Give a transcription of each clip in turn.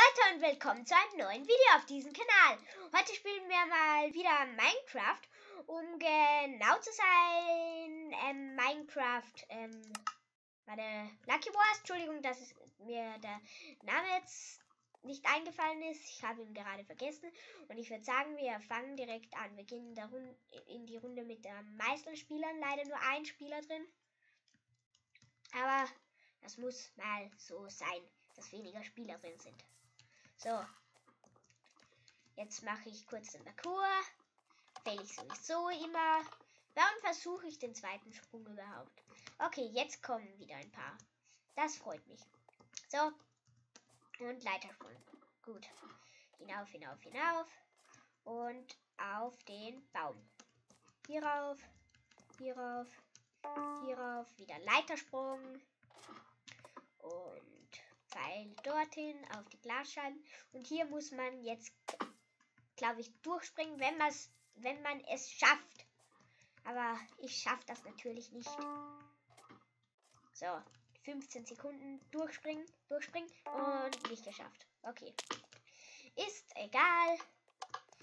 Leute und willkommen zu einem neuen Video auf diesem Kanal. Heute spielen wir mal wieder Minecraft. Um genau zu sein, ähm, Minecraft, ähm, warte, Lucky Wars, Entschuldigung, dass mir der Name jetzt nicht eingefallen ist. Ich habe ihn gerade vergessen. Und ich würde sagen, wir fangen direkt an. Wir gehen in die Runde mit den meisten Spielern. Leider nur ein Spieler drin. Aber das muss mal so sein, dass weniger Spieler drin sind. So. Jetzt mache ich kurz den Parcours. Fälle ich sowieso immer. Warum versuche ich den zweiten Sprung überhaupt? Okay, jetzt kommen wieder ein paar. Das freut mich. So. Und Leitersprung. Gut. Hinauf, hinauf, hinauf. Und auf den Baum. Hierauf, hierauf, hierauf. Wieder Leitersprung. Und Pfeil dorthin auf die Glasscheiben. Und hier muss man jetzt, glaube ich, durchspringen, wenn, wenn man es schafft. Aber ich schaffe das natürlich nicht. So, 15 Sekunden durchspringen, durchspringen und nicht geschafft. Okay. Ist egal.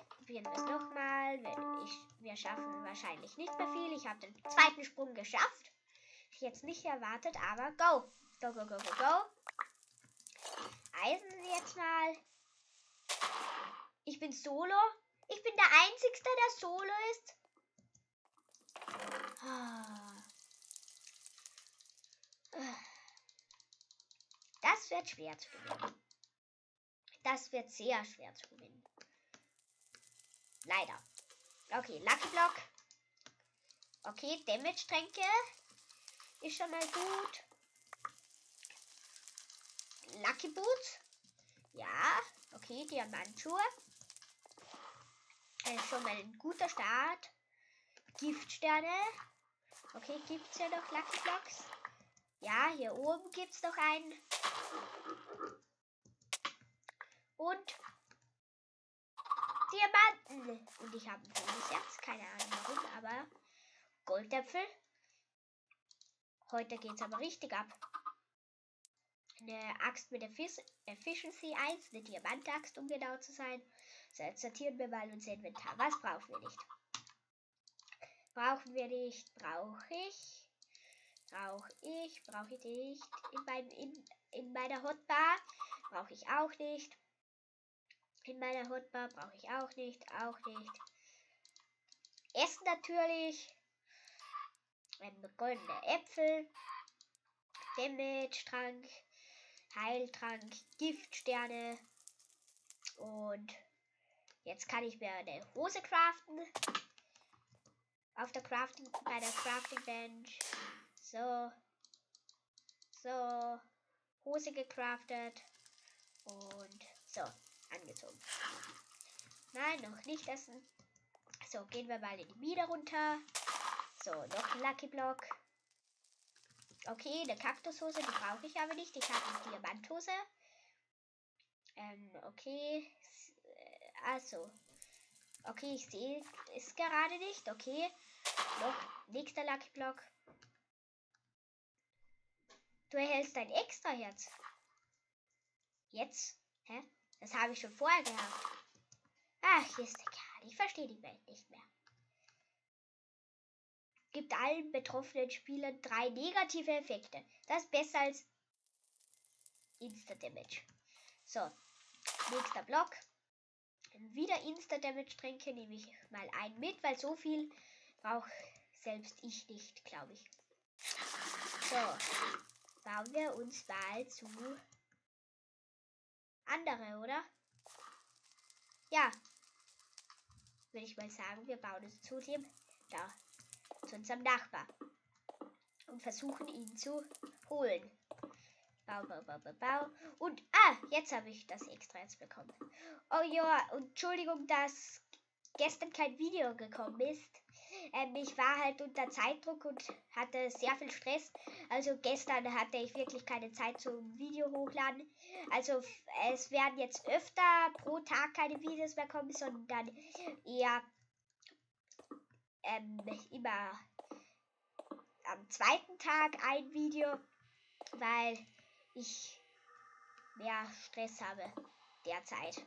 Probieren wir es nochmal. Wir schaffen wahrscheinlich nicht mehr viel. Ich habe den zweiten Sprung geschafft. Jetzt nicht erwartet, aber go. Go, go, go, go, go. Eisen jetzt mal. Ich bin Solo. Ich bin der Einzige, der Solo ist. Das wird schwer zu gewinnen. Das wird sehr schwer zu gewinnen. Leider. Okay, Lucky Block. Okay, Damage-Tränke. Ist schon mal gut. Lucky Boots. Ja, okay, Diamantschuhe. Äh, schon mal ein guter Start. Giftsterne. Okay, gibt es ja noch Lucky Blocks? Ja, hier oben gibt es noch einen. Und Diamanten. Und ich habe ein Herz, keine Ahnung warum, aber Goldäpfel. Heute geht es aber richtig ab eine Axt mit Efficiency 1, eine Diamantaxt, um genau zu sein. So, jetzt sortieren wir mal unser Inventar. Was brauchen wir nicht? Brauchen wir nicht. Brauche ich. Brauche ich. Brauche ich nicht. In, meinem, in, in meiner Hotbar brauche ich auch nicht. In meiner Hotbar brauche ich auch nicht. Auch nicht. Essen natürlich. Ähm, goldene Äpfel. Damage-Trank. Heiltrank, Giftsterne. Und jetzt kann ich mir eine Hose craften. Auf der Crafting, bei der Crafting Bench. So. So. Hose gecraftet. Und so. Angezogen. Nein, noch nicht essen. So, gehen wir mal in die Mine runter. So, noch ein Lucky Block. Okay, eine Kaktushose, die brauche ich aber nicht. Ich habe eine Diamanthose. Ähm, okay. Also. Okay, ich sehe es gerade nicht. Okay. Noch nächster Lucky Block. Du erhältst ein extra Herz. Jetzt? Hä? Das habe ich schon vorher gehabt. Ach, ist egal. Ich verstehe die Welt nicht mehr gibt allen betroffenen Spielern drei negative Effekte. Das ist besser als Insta-Damage. So, nächster Block. Wieder Insta-Damage-Tränke nehme ich mal ein mit, weil so viel brauche selbst ich nicht, glaube ich. So, bauen wir uns mal zu andere, oder? Ja, würde ich mal sagen, wir bauen es zu dem da zu unserem Nachbar und versuchen ihn zu holen. Bau, bau, bau, bau, bau. Und, ah, jetzt habe ich das extra jetzt bekommen. Oh ja, Entschuldigung, dass gestern kein Video gekommen ist. Ähm, ich war halt unter Zeitdruck und hatte sehr viel Stress. Also gestern hatte ich wirklich keine Zeit zum Video hochladen. Also es werden jetzt öfter pro Tag keine Videos mehr kommen, sondern eher ähm, immer am zweiten Tag ein Video, weil ich mehr Stress habe. derzeit.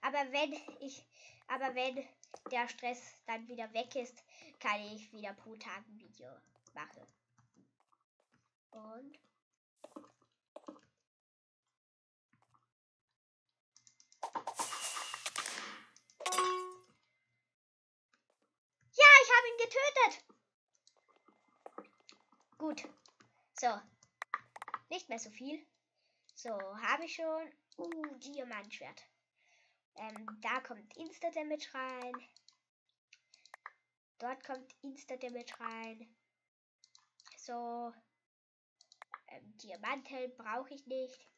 Aber wenn ich, aber wenn der Stress dann wieder weg ist, kann ich wieder pro Tag ein Video machen. Und Ja, ich habe ihn getötet. Gut. So. Nicht mehr so viel. So, habe ich schon. Uh, Diamantschwert. Ähm, da kommt Insta-Damage rein. Dort kommt Insta-Damage rein. So. Ähm, Diamanthelm brauche ich nicht.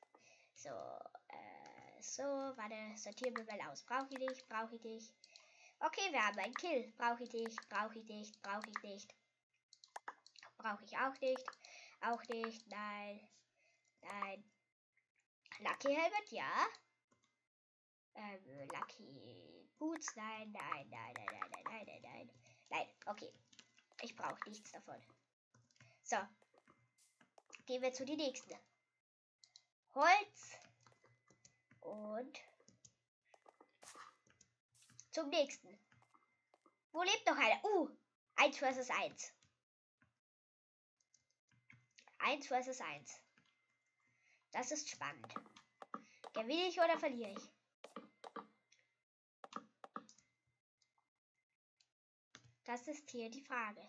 So, äh, so, warte, sortieren wir mal aus. Brauche ich nicht, brauche ich nicht. Okay, wir haben einen Kill. Brauche ich nicht, brauche ich nicht, brauche ich nicht. Brauche ich auch nicht. Auch nicht, nein. Nein. Lucky Helmet, ja. Ähm, Lucky Boots, nein, nein, nein, nein, nein, nein, nein, nein, nein. Nein, okay. Ich brauche nichts davon. So. Gehen wir zu den nächsten. Holz. Und zum nächsten. Wo lebt noch einer? Uh, 1 versus 1. 1 versus 1. Das ist spannend. Gewinne ich oder verliere ich? Das ist hier die Frage.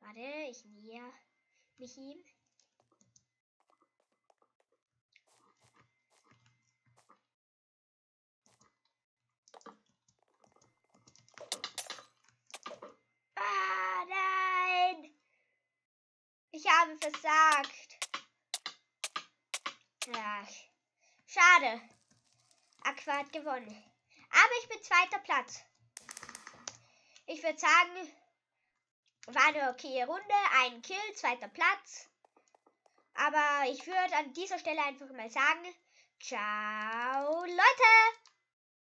Warte, ich näher mich ihm. Ah, nein! Ich habe versagt. Ach, schade. Aqua hat gewonnen. Aber ich bin zweiter Platz. Ich würde sagen, war eine okay Runde. Ein Kill, zweiter Platz. Aber ich würde an dieser Stelle einfach mal sagen, ciao Leute!